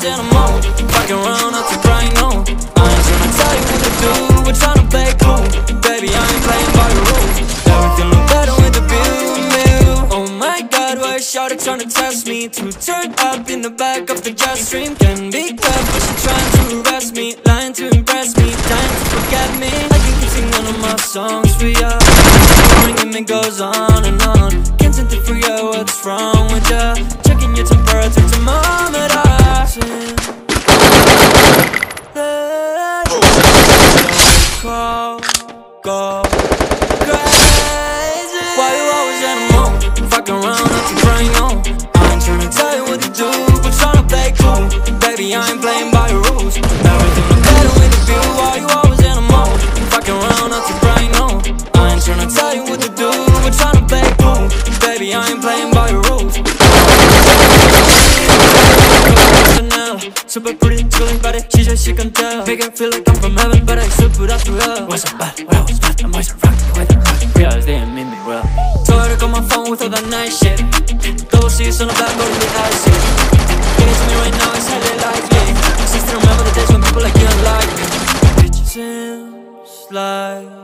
times and I'm on Fucking around, I think I know I ain't tryna tell you what to do. We're tryna play cool. Baby, I ain't playing by the rules. Everything look better with the blue Oh my god, why is Shawty tryna test me? to turn up in the back of the jet stream. Can be tough, but she trying to arrest me. Lying to impress me, dying to forget me. I can keep singing one of my songs for ya. Ringing it goes on and on. Can't seem to figure out what's wrong with ya. Checking your temperature thermometer Call, go crazy Why you always in the mood? Fucking around, super pretty, chillin' body She says she can tell. Make her feel like I'm from heaven But I still put out to love What's up, bud? what I was bad? I'm always a rock, the way they rock Realize they didn't mean me well. Told her to call my phone with all that nice shit. Though see on the back, but in the eyes, yeah Give it to me right now, it's highly likely Since remember the days when people like you don't like me. Bitches seems like